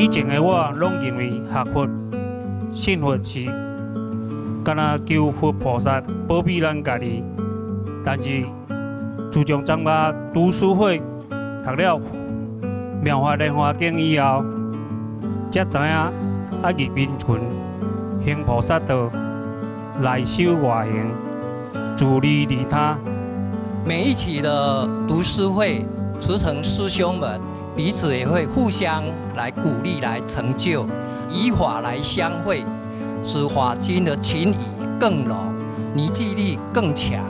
以前的我拢认为学佛、信佛是敢若求佛菩萨保庇咱家己，但是自从参加读书会读了《妙法莲华经》以后，才知影啊入民群行菩萨道，内修外行，自利利他。每一期的读书会，慈诚师兄们彼此也会互相来鼓励、来成就，以法来相会，使法经的情谊更浓，凝聚力更强，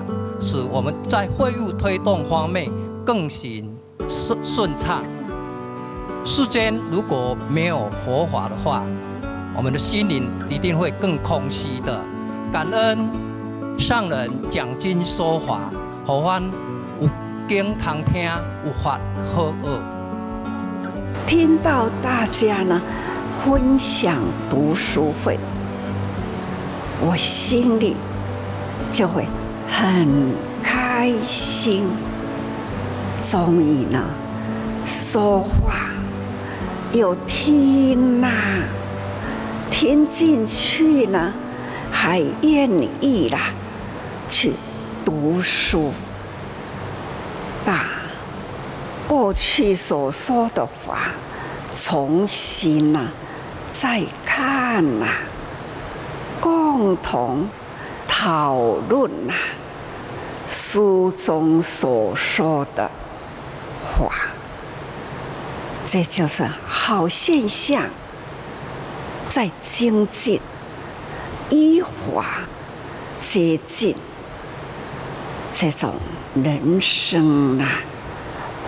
使我们在会务推动方面更行顺顺畅。世间如果没有佛法的话，我们的心灵一定会更空虚的。感恩上人讲经说法。何欢有经常听，有法好学。听到大家呢分享读书会，我心里就会很开心。终于呢，说话有听啦，听进去呢，还愿意啦，去。读书，过去所说的话重新呐再看呐，共同讨论呐书中所说的话，这就是好现象，在精进，依法接近。这种人生啊，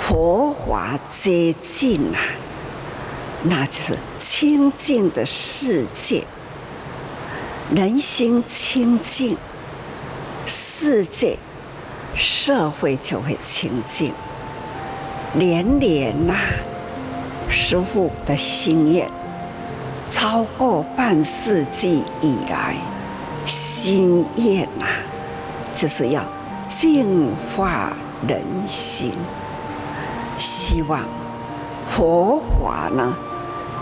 佛法接近啊，那就是清净的世界。人心清净，世界、社会就会清净。连连呐，师父的心愿，超过半世纪以来，心愿呐，就是要。净化人心，希望佛法呢，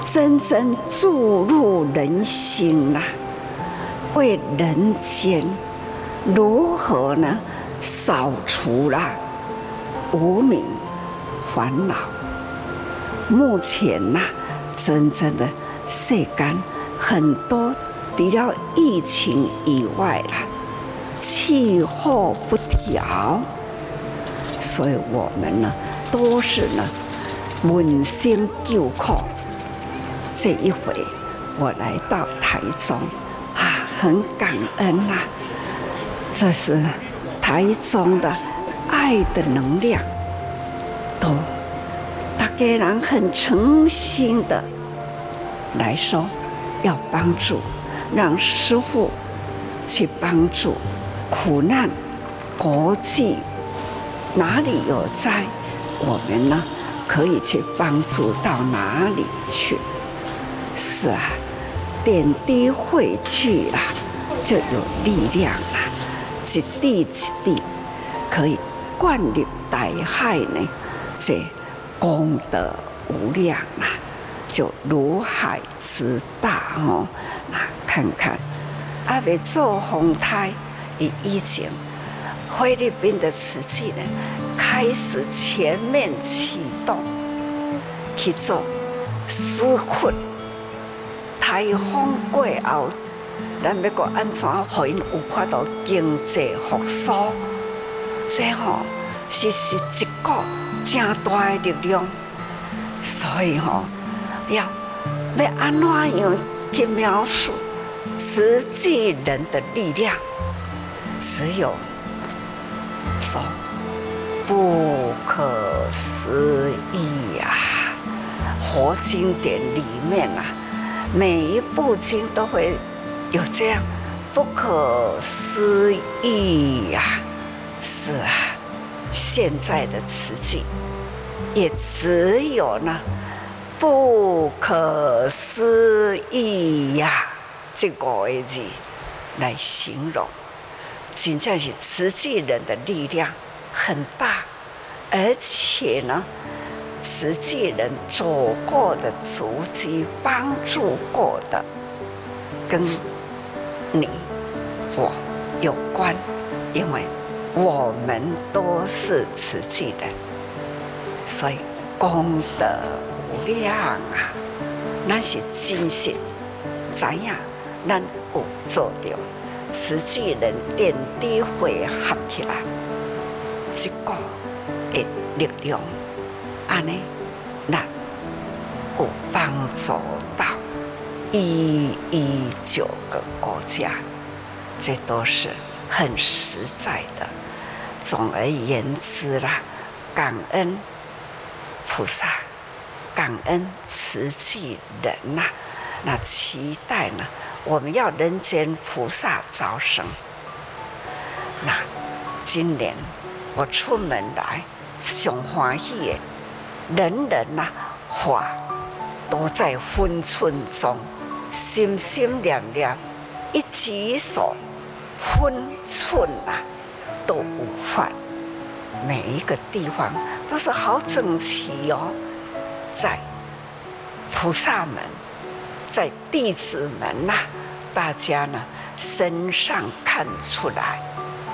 真正注入人心呐，为人间如何呢扫除了无名烦恼。目前呐，真正的世间很多，除了疫情以外啦。气候不调，所以我们呢都是呢问心救苦。这一回我来到台中啊，很感恩呐。这是台中的爱的能量，都大家人很诚心的来说要帮助，让师傅去帮助。苦难，国际哪里有灾，我们呢可以去帮助到哪里去？是啊，点滴汇聚啊，就有力量啊，一滴一滴可以灌入大海呢，这功德无量啊，就如海之大哦。那看看阿未做红胎。以前菲律宾的瓷器呢，开始全面启动去做施困。台风过后，咱要个安怎可以有法度经济复苏？这吼是是一个正大的力量。所以吼要要安怎样去描述慈济人的力量？只有说不可思议呀！活经典里面啊，每一部经都会有这样不可思议呀！是啊，现在的瓷器也只有呢不可思议呀这个字来形容。真正是慈济人的力量很大，而且呢，慈济人走过的足迹，帮助过的，跟你我有关，因为我们都是慈济人，所以功德无量啊！那是真实，怎样？咱有做到慈济人点滴汇合起来，一个的力量。安尼，那有帮助到一一九个国家，这都是很实在的。总而言之啦，感恩菩萨，感恩慈济人呐。那期待呢，我们要人间菩萨招生。那今年我出门来，上欢喜的。人人呐，话都在分寸中，心心念念，一举手，分寸呐都无犯。每一个地方都是好整齐哦，在菩萨们，在弟子们呐，大家呢身上看出来，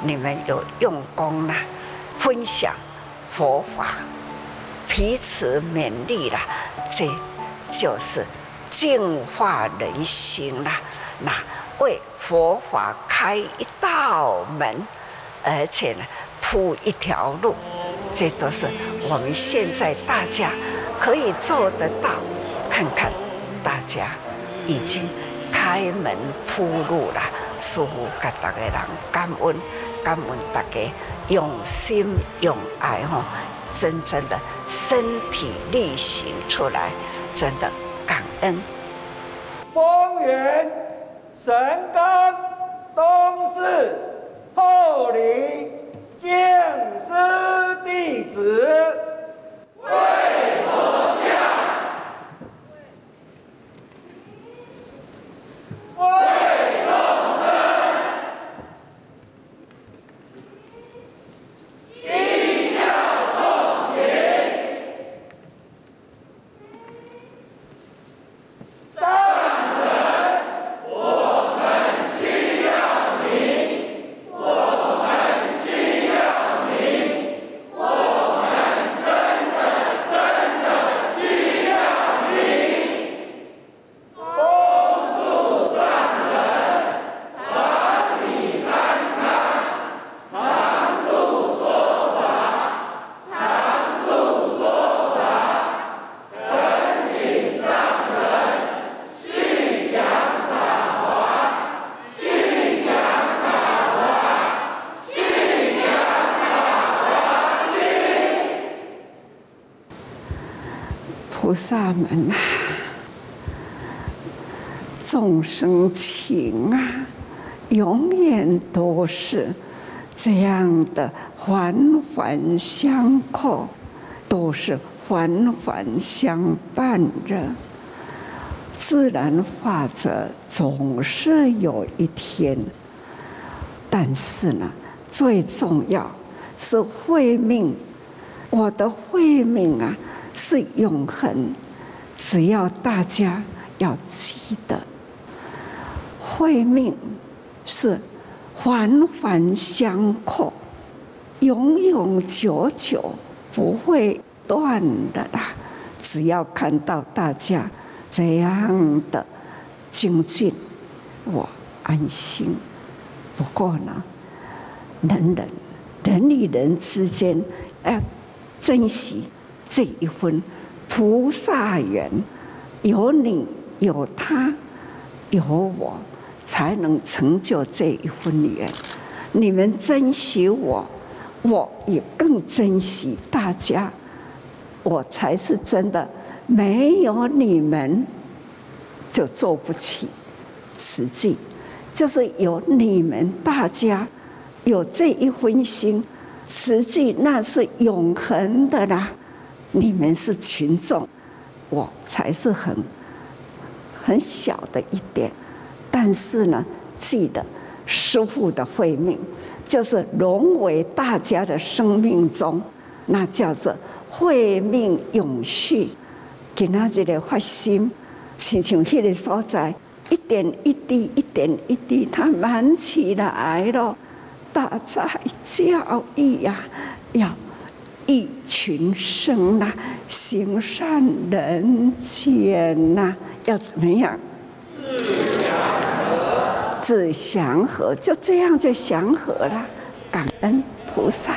你们有用功呐，分享佛法。彼此勉励啦，这就是净化人心啦。那为佛法开一道门，而且呢铺一条路，这都是我们现在大家可以做得到。看看大家已经开门铺路了，师傅给大家人感恩，感恩大家用心用爱哈。真正的身体力行出来，真的感恩。风云神功东市后里见师弟子为佛教。菩萨们呐，众生情啊，永远都是这样的环环相扣，都是环环相伴着。自然法则总是有一天，但是呢，最重要是慧命，我的慧命啊。是永恒，只要大家要记得，慧命是环环相扣，永永久久不会断的啦。只要看到大家这样的精进，我安心。不过呢，人人人与人之间要珍惜。这一份菩萨缘，有你有他有我，才能成就这一份缘。你们珍惜我，我也更珍惜大家，我才是真的。没有你们，就做不起慈济。就是有你们大家有这一分心，实际那是永恒的啦。你们是群众，我才是很很小的一点，但是呢，记得师父的慧命，就是融为大家的生命中，那叫做慧命永续。给他这个发心，亲像迄个所在，一点一滴，一点一滴，它满起来了。大在教育呀，要一群生呐，行善人间呐，要怎么样？自祥和，就这样就祥和了。感恩菩萨，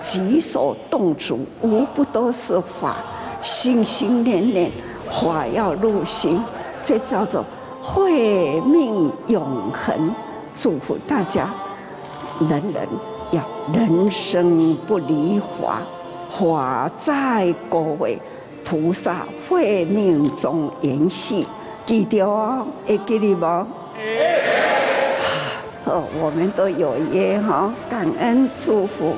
举手动足无不都是法，心心念念法要入心，这叫做慧命永恒。祝福大家，人人要人生不离法，法在各位，菩萨慧命中延续。记得哦，会记得不？哦，我们都有约哈，感恩祝福。